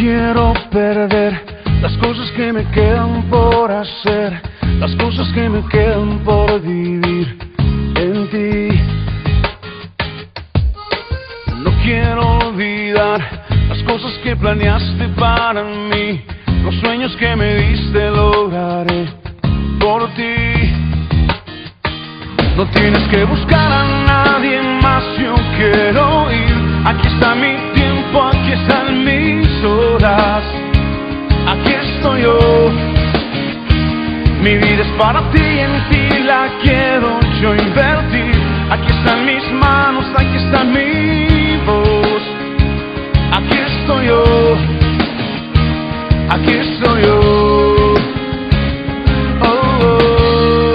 quiero perder las cosas que me quedan por hacer, las cosas que me quedan por vivir en ti. No quiero olvidar las cosas que planeaste para mí, los sueños que me diste lograré por ti. No tienes que buscar a nadie más, yo Estoy yo. Mi vida es para ti y en ti la quiero yo invertir. Aquí están mis manos, aquí está mi voz. Aquí estoy yo. Aquí estoy yo. Oh, oh.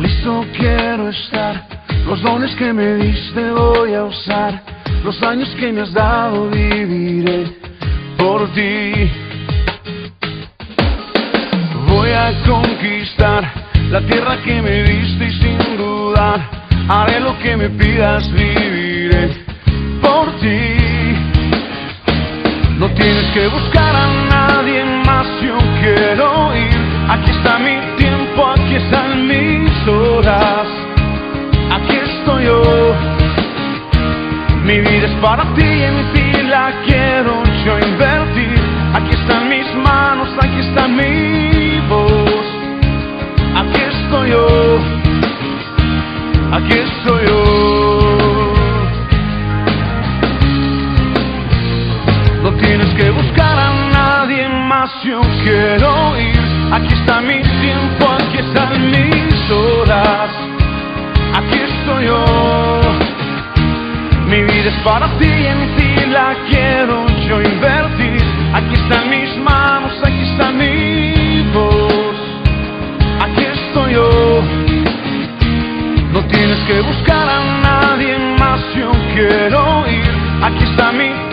Listo quiero estar. Los dones que me diste voy a usar. Los años que me has dado viviré por ti. Voy a conquistar la tierra que me diste y sin dudar haré lo que me pidas, viviré por ti. No tienes que buscar a nadie más, yo quiero ir. Aquí está mi tiempo, aquí están para ti y en ti la quiero yo invertir. Aquí están mis manos, aquí está mi voz. Aquí estoy yo. Aquí estoy yo. No tienes que buscar a nadie más, yo quiero ir. Aquí está mi tiempo, aquí están mis es para ti, en ti la quiero yo invertir. Aquí están mis manos, aquí está mi voz, aquí estoy yo. No tienes que buscar a nadie más, yo quiero ir. Aquí está mi